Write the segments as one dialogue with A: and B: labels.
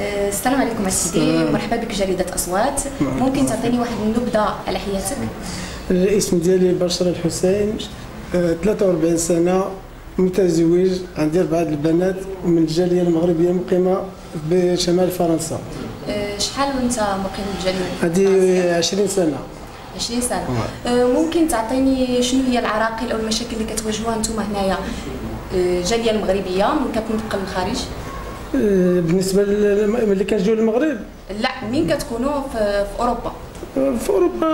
A: آه، السلام عليكم سيدي مرحبا بك جريدة أصوات. ممكن تعطيني واحد النبذة على حياتك؟
B: الاسم ديالي بشر الحسين آه، 43 سنة متزوج عندي أربعة البنات من الجالية المغربية مقيمة بشمال فرنسا.
A: آه، شحال وأنت مقيم بالجالية؟
B: عندي 20 سنة.
A: 20 سنة. آه، ممكن تعطيني شنو هي العراقيل أو المشاكل اللي كتواجهوها نتوما هنايا؟ آه، الجالية المغربية من كتنطق للخارج
B: آه، بالنسبة لل- ملي كنجيو للمغرب.
A: لا مين كتكونوا؟ في, في أوروبا.
B: آه، في أوروبا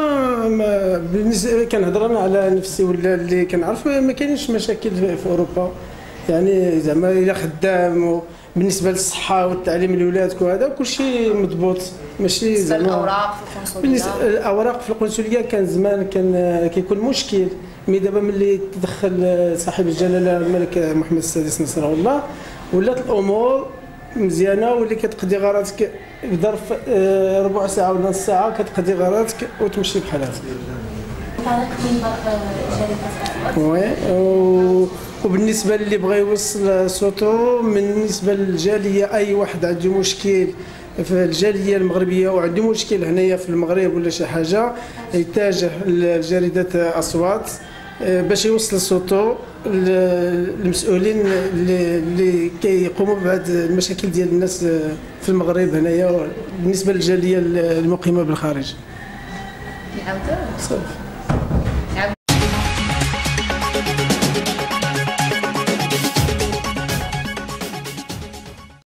B: ما بالنسبة كنهضر أنا على نفسي ولا اللي كنعرف ما كاينش مشاكل في أوروبا. يعني زعما إلا خدام بالنسبة للصحة والتعليم لولادك وهذا كلشي مضبوط. ماشي زعما
A: للأوراق في
B: بالنسبة
A: القنصلية
B: الأوراق في القنصلية كان زمان كان كيكون مشكل. مي دابا ملي تدخل صاحب الجلالة الملك محمد السادس نصره الله ولات الأمور مزيانة واللي كتقضي غرضك بظرف آه، ربع ساعة ولا نص ساعة كتقضي غرضك وتمشي
A: جريدة أصوات
B: وي وبالنسبة اللي بغى يوصل صوته بالنسبة للجالية أي واحد عنده مشكل في الجالية المغربية وعنده مشكل هنايا في المغرب ولا شي حاجة يتجه لجريدة أصوات. باش يوصل صوته للمسؤولين اللي, كيقوموا بهذه المشاكل ديال الناس آه، في المغرب هنايا بالنسبة للجالية المقيمة بالخارج.
A: نعاودو
B: صافي.